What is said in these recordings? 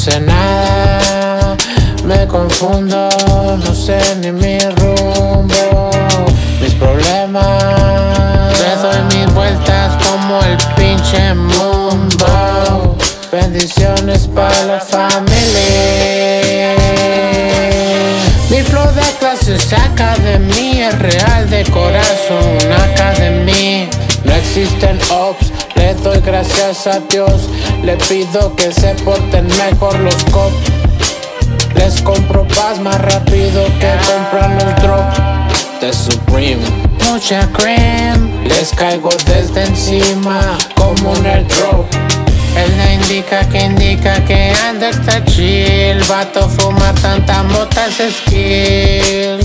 No sé nada, me confundo, no sé ni mi rumbo, mis problemas. Le doy mis vueltas como el pinche mundo. Bendiciones para la familia. Mi flow de clase saca de mí, es real de corazón, academia. No existen ops, le doy gracias a Dios. Le pido que se porten mejor los cops. Les compro paz más rápido que compran los drops de Supreme. Mucha cream, les caigo desde encima como un airdrop. Él no indica que indica que anda está chill. Vato fuma tanta mota es skill.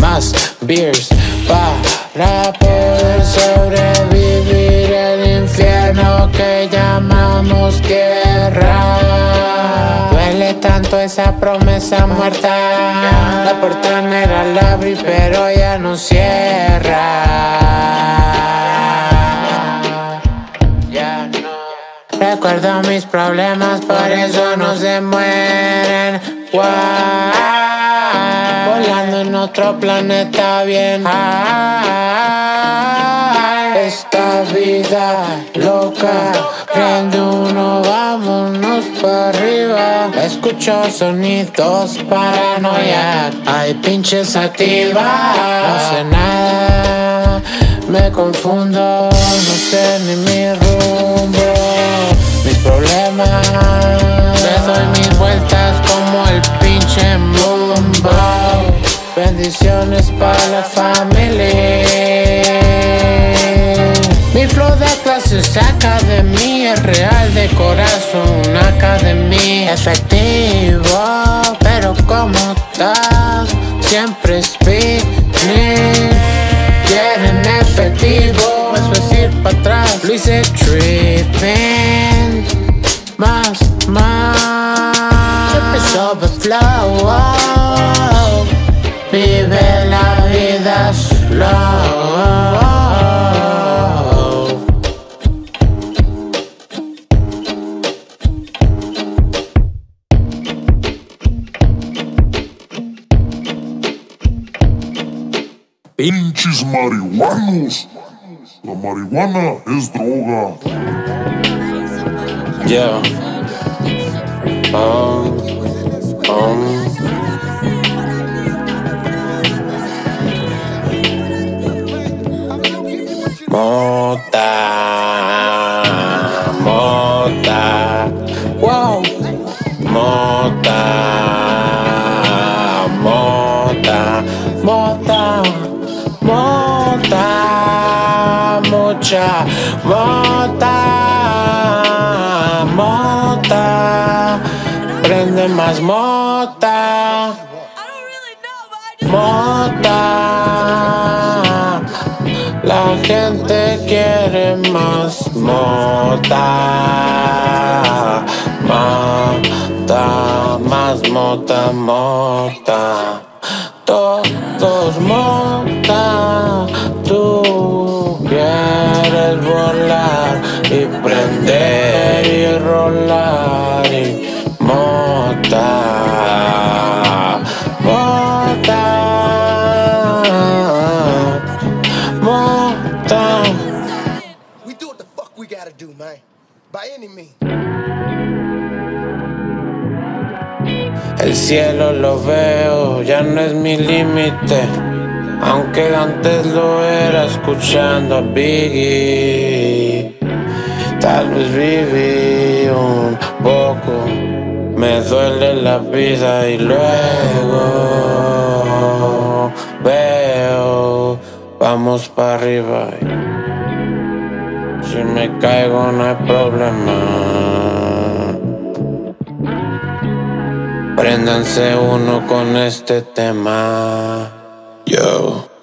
Más beers para poder el infierno que llamamos tierra. Duele tanto esa promesa muerta. La puerta negra la abrí, pero ya no cierra. Recuerdo mis problemas, por eso no se mueren. Volando en otro planeta bien. high. Esta vida loca, prende uno, vámonos para arriba. Escucho sonidos paranoia, hay pinches activa. No sé nada, me confundo, no sé ni mi rumbo, mis problemas. Le doy mis vueltas como el pinche mundo. Bendiciones para la familia. Mi flow de clase saca de mí, es real de corazón, academia. Efectivo, pero como estás, siempre spinning. Quieren efectivo, eso es ir para atrás. Lo hice tripping, más, más. Sobre flow. Vive la Pinches marihuanos. La marihuana es droga. Yeah. Um, um. Mota, mota, wow, mota, mota, mota, prende más mota, mota. La gente quiere más mota, mota, más mota, mota. Todos mota, do. By any means. El cielo lo veo, ya no es mi límite. Aunque antes lo era escuchando a Biggie. Tal vez viví un poco, me duele la vida y luego veo, vamos para arriba. Si me caigo no hay problema. Préndanse uno con este tema. Yo.